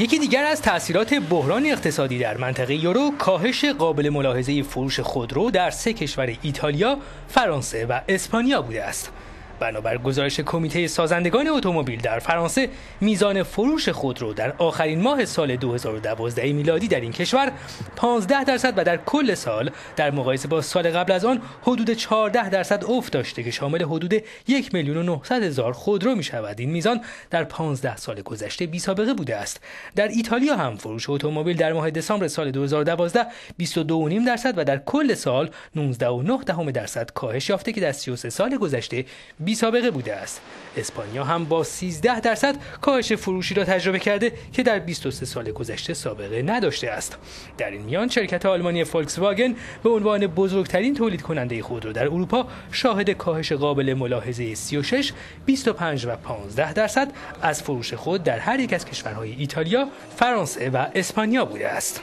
یکی دیگر از تاثیرات بحران اقتصادی در منطقه یورو کاهش قابل ملاحظه فروش خودرو در سه کشور ایتالیا، فرانسه و اسپانیا بوده است. بنابر گزارش کمیته سازندگان اتومبیل در فرانسه میزان فروش خودرو در آخرین ماه سال 2012 میلادی در این کشور 15 درصد و در کل سال در مقایسه با سال قبل از آن حدود 14 درصد افت داشته که شامل حدود 1 میلیون و 900 هزار خودرو می شود این میزان در 15 سال گذشته بی سابقه بوده است. در ایتالیا هم فروش اتومبیل در ماه دسامبر سال 2012 22.5 درصد و در کل سال 19.9 درصد کاهش یافته که در 33 سال گذشته بی سابقه بوده است. اسپانیا هم با 13 درصد کاهش فروشی را تجربه کرده که در 23 سال گذشته سابقه نداشته است. در این میان شرکت آلمانی فولکس واگن به عنوان بزرگترین تولید کننده خودرو در اروپا شاهد کاهش قابل ملاحظه 36 25 و 15 درصد از فروش خود در هر یک از کشورهای ایتالیا فرانسه و اسپانیا بوده است.